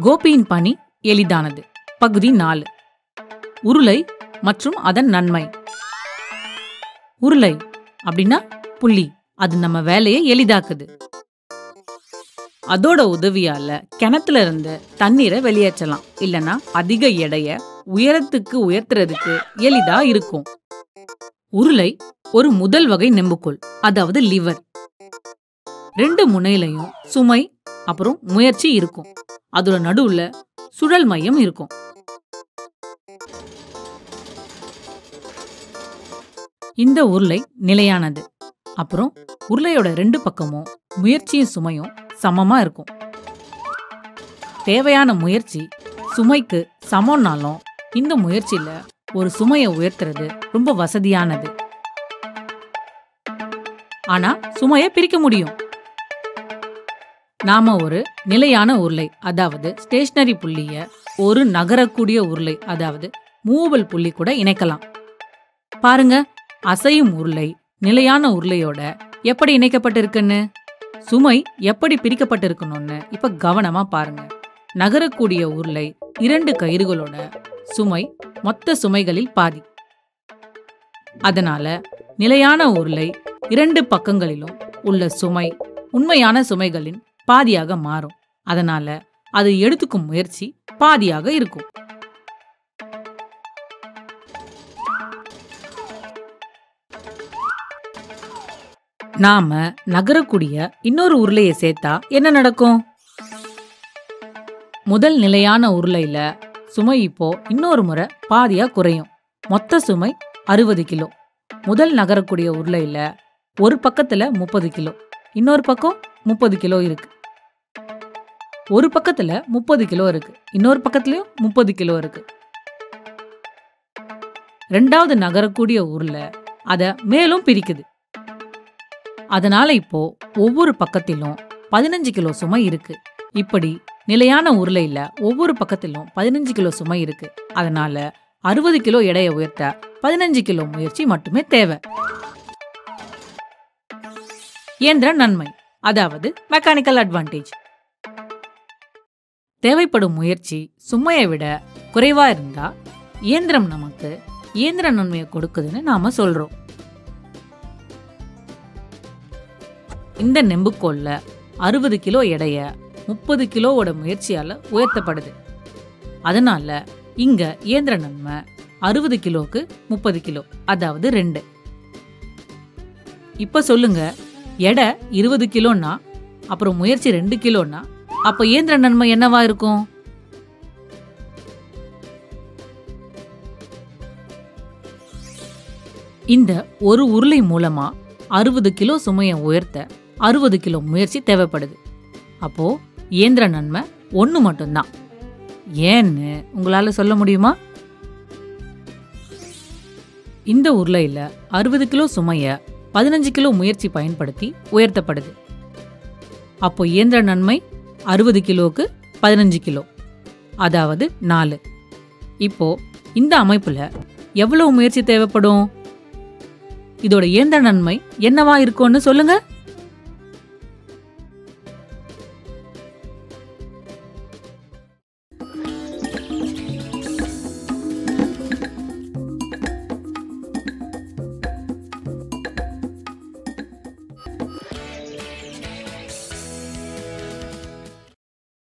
கோபியின் பணி எளிதானது. பகுதி நாலு. உருளை மற்றும் அதன் நன்மை. உருளை அப்படின்னா புள்ளி. அது நம்ம வேலையை எளிதாக்குது. அதோட உதவியால கிணத்துல இருந்து தண்ணீரை வெளியேற்றலாம். இல்லனா அதிக எடைய உயரத்துக்கு உயர்த்துறதுக்கு எளிதா இருக்கும். உருளை ஒரு முதல் வகை நெம்புக்கோள் அதாவது லிவர். ரெண்டு முனையிலையும் சுமை அப்புறம் முயற்சி இருக்கும். அதோட நடுவுல சுழல் மையம் இருக்கும். இந்த உருளை நிலையானது. அப்புறம் உருளையோட ரெண்டு பக்கமும் முயற்சியும் சுமையும் சமமா இருக்கும். தேவையான முயற்சி சுமைக்கு சமம்னாலும் இந்த முயற்சியில ஒரு சுமையை உயர்த்துறது ரொம்ப வசதியானது. ஆனா சுமையை பிரிக்க முடியும். நாம ஒரு நிலையான உருளை அதாவது ஸ்டேஷனரி புள்ளிய ஒரு நகரக்கூடிய உருளை அதாவது மூவபிள் புள்ளி கூட இணைக்கலாம். பாருங்க அசையும் உருளை நிலையான உருளையோட எப்படி இணைக்கப்பட்டிருக்குன்னு? சுமை எப்படி பிரிக்கப்பட்டிருக்கணும்னு இப்ப கவனமா பாருங்க. நகரக்கூடிய உருளை இரண்டு கயிறுகளோட சுமை மொத்த சுமைகளில் பாதி. அதனால நிலையான உருளை இரண்டு பக்கங்களிலும் உள்ள சுமை உண்மையான சுமைகளின் பாதியாக மாறும். அதனால அது எடுத்துக்கும் முயற்சி பாதியாக இருக்கும். நாம நகரக்கூடிய இன்னொரு உருளையை சேர்த்தா என்ன நடக்கும்? முதல் நிலையான உருளையில சுமை இப்போ இன்னொரு முறை பாதியா குறையும். மொத்த சுமை அறுபது கிலோ. முதல் நகரக்கூடிய உருளையில ஒரு பக்கத்துல முப்பது கிலோ. இன்னொரு பக்கம் முப்பது கிலோ இருக்கு. ஒரு பக்கத்துல முப்பது கிலோ இருக்கு. இன்னொரு பக்கத்துலயும் முப்பது கிலோ இருக்கு. ரெண்டாவது நகரக்கூடிய உருளை அத மேலும் பிரிக்குது. அதனால இப்போ ஒவ்வொரு பக்கத்திலும் பதினஞ்சு கிலோ சுமை இருக்கு. இப்படி நிலையான உருளையில் ஒவ்வொரு பக்கத்திலும் பதினஞ்சு கிலோ சுமை இருக்கு. அதனால அறுபது கிலோ எடையை உயர்த்த பதினஞ்சு கிலோ முயற்சி மட்டுமே தேவை. இயந்திர நன்மை. அதாவது மெக்கானிக்கல் அட்வான்டேஜ் தேவைப்படும் முயற்சி சுமையை விட குறைவா இருந்தா இயந்திரம் நமக்கு இயந்திர நன்மையை கொடுக்குதுன்னு நாம சொல்றோம். இந்த நெம்புக்கோல்ல அறுபது கிலோ எடைய முப்பது கிலோவோட முயற்சியால் உயர்த்தப்படுது. அதனால இங்க இயந்திர நன்மை அறுபது கிலோவுக்கு முப்பது கிலோ அதாவது ரெண்டு. இப்போ சொல்லுங்க எடை இருபது கிலோன்னா அப்புறம் முயற்சி ரெண்டு கிலோன்னா அப்ப இயந்திர நன்மை என்னவா இருக்கும்? இந்த ஒரு உருளை மூலமா அறுபது கிலோ சுமையை உயர்த்த அறுபது கிலோ முயற்சி தேவைப்படுது. அப்போ இயந்திர நன்மை ஒன்று மட்டும்தான். ஏன்னு உங்களால் சொல்ல முடியுமா? இந்த உருளையில் அறுபது கிலோ சுமையை பதினஞ்சு கிலோ முயற்சி பயன்படுத்தி உயர்த்தப்படுது. அப்போ இயந்திர நன்மை அறுபது கிலோக்கு பதினஞ்சு கிலோ அதாவது நாலு. இப்போ இந்த அமைப்பில் எவ்வளவு முயற்சி தேவைப்படும்? இதோட இயந்திர நன்மை என்னவா இருக்கும்னு சொல்லுங்கள்